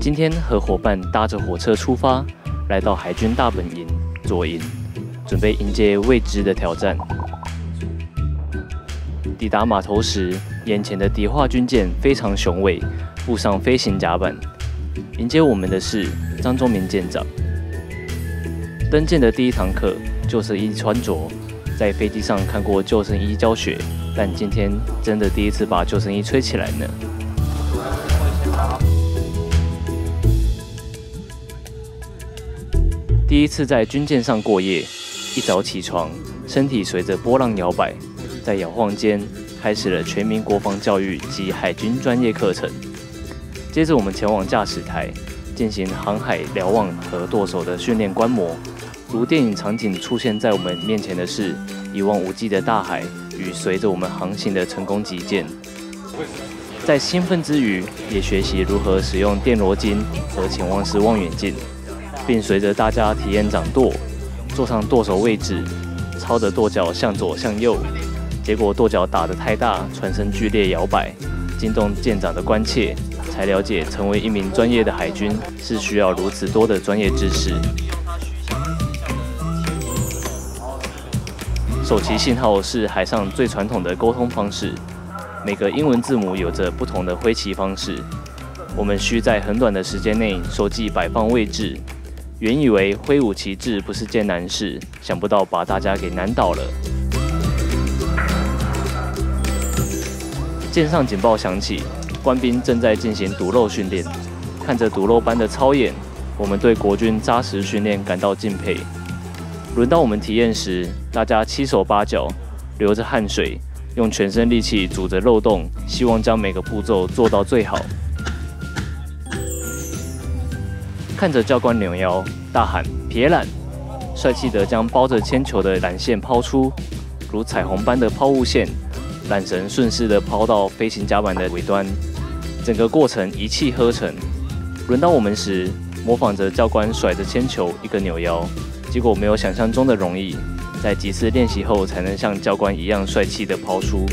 今天和伙伴搭着火车出发，来到海军大本营左营，准备迎接未知的挑战。抵达码头时，眼前的敌化军舰非常雄伟，布上飞行甲板。迎接我们的是张忠明舰长。登舰的第一堂课，救生衣穿着。在飞机上看过救生衣教学，但今天真的第一次把救生衣吹起来呢。第一次在军舰上过夜，一早起床，身体随着波浪摇摆，在摇晃间开始了全民国防教育及海军专业课程。接着我们前往驾驶台，进行航海瞭望和舵手的训练观摩。如电影场景出现在我们面前的是一望无际的大海与随着我们航行的成功极舰。在兴奋之余，也学习如何使用电罗金和潜望式望远镜，并随着大家体验掌舵，坐上舵手位置，操着舵脚向左向右，结果舵脚打得太大，船身剧烈摇摆，惊动舰长的关切，才了解成为一名专业的海军是需要如此多的专业知识。手旗信号是海上最传统的沟通方式，每个英文字母有着不同的挥旗方式。我们需在很短的时间内收记摆放位置。原以为挥舞旗帜不是件难事，想不到把大家给难倒了。舰上警报响起，官兵正在进行毒肉训练。看着毒肉般的操演，我们对国军扎实训练感到敬佩。轮到我们体验时，大家七手八脚，流着汗水，用全身力气阻着漏洞，希望将每个步骤做到最好。看着教官扭腰，大喊“撇缆”，帅气地将包着铅球的缆线抛出，如彩虹般的抛物线，缆绳顺势地抛到飞行甲板的尾端，整个过程一气呵成。轮到我们时，模仿着教官甩着铅球，一个扭腰。结果没有想象中的容易，在几次练习后才能像教官一样帅气的抛出。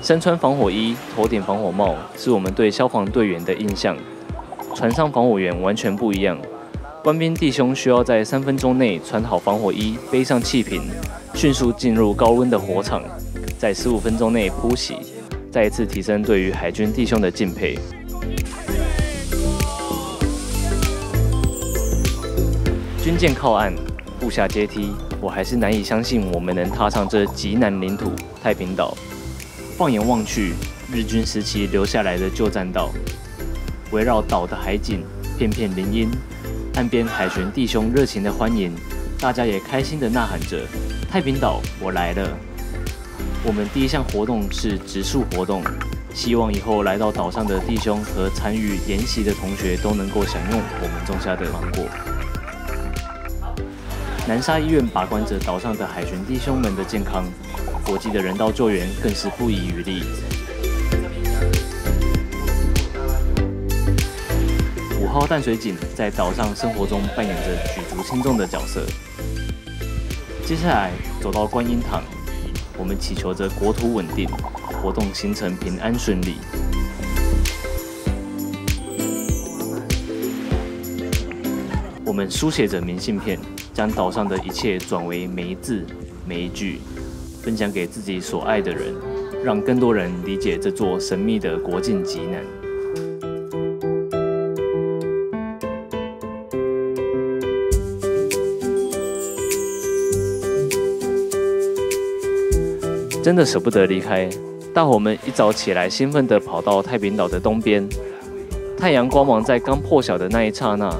身穿防火衣、头顶防火帽，是我们对消防队员的印象。船上防火员完全不一样，官兵弟兄需要在三分钟内穿好防火衣，背上气瓶，迅速进入高温的火场，在十五分钟内扑洗，再一次提升对于海军弟兄的敬佩。军舰靠岸，步下阶梯，我还是难以相信我们能踏上这极难领土——太平岛。放眼望去，日军时期留下来的旧栈道，围绕岛的海景，片片林荫，岸边海巡弟兄热情的欢迎，大家也开心的呐喊着：“太平岛，我来了！”我们第一项活动是植树活动，希望以后来到岛上的弟兄和参与研习的同学都能够享用我们种下的芒果。南沙医院把关着岛上的海巡弟兄们的健康，国际的人道救援更是不遗余力。五号淡水井在岛上生活中扮演着举足轻重的角色。接下来走到观音堂，我们祈求着国土稳定，活动行程平安顺利。我们书写着明信片。将岛上的一切转为每一字每一句，分享给自己所爱的人，让更多人理解这座神秘的国境极难。真的舍不得离开，大伙们一早起来，兴奋地跑到太平岛的东边。太阳光芒在刚破晓的那一刹那。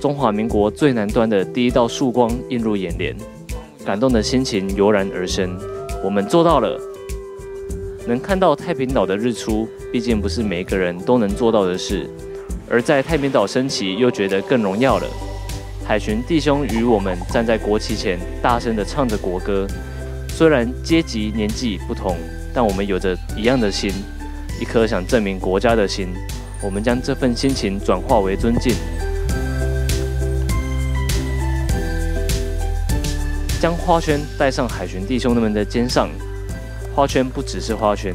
中华民国最南端的第一道曙光映入眼帘，感动的心情油然而生。我们做到了，能看到太平岛的日出，毕竟不是每一个人都能做到的事。而在太平岛升旗，又觉得更荣耀了。海巡弟兄与我们站在国旗前，大声地唱着国歌。虽然阶级年纪不同，但我们有着一样的心，一颗想证明国家的心。我们将这份心情转化为尊敬。将花圈戴上海巡弟兄们的肩上，花圈不只是花圈，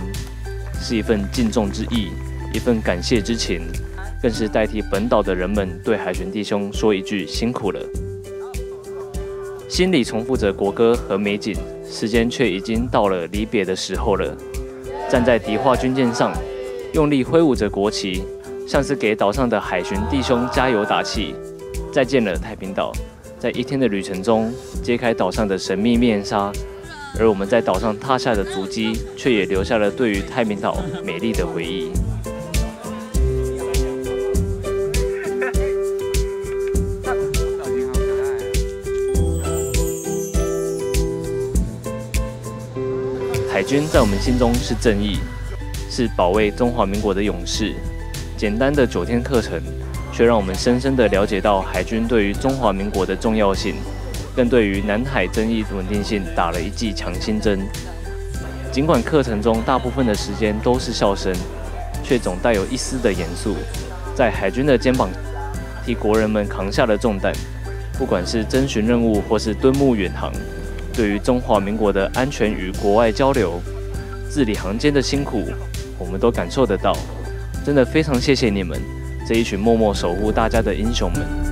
是一份敬重之意，一份感谢之情，更是代替本岛的人们对海巡弟兄说一句辛苦了。心里重复着国歌和美景，时间却已经到了离别的时候了。站在迪化军舰上，用力挥舞着国旗，像是给岛上的海巡弟兄加油打气。再见了，太平岛！在一天的旅程中，揭开岛上的神秘面纱，而我们在岛上踏下的足迹，却也留下了对于太平岛美丽的回忆。海军在我们心中是正义，是保卫中华民国的勇士。简单的九天课程，却让我们深深的了解到海军对于中华民国的重要性，更对于南海争议稳定性打了一剂强心针。尽管课程中大部分的时间都是笑声，却总带有一丝的严肃。在海军的肩膀，替国人们扛下了重担，不管是征询任务或是敦睦远航。对于中华民国的安全与国外交流、字里行间的辛苦，我们都感受得到。真的非常谢谢你们这一群默默守护大家的英雄们。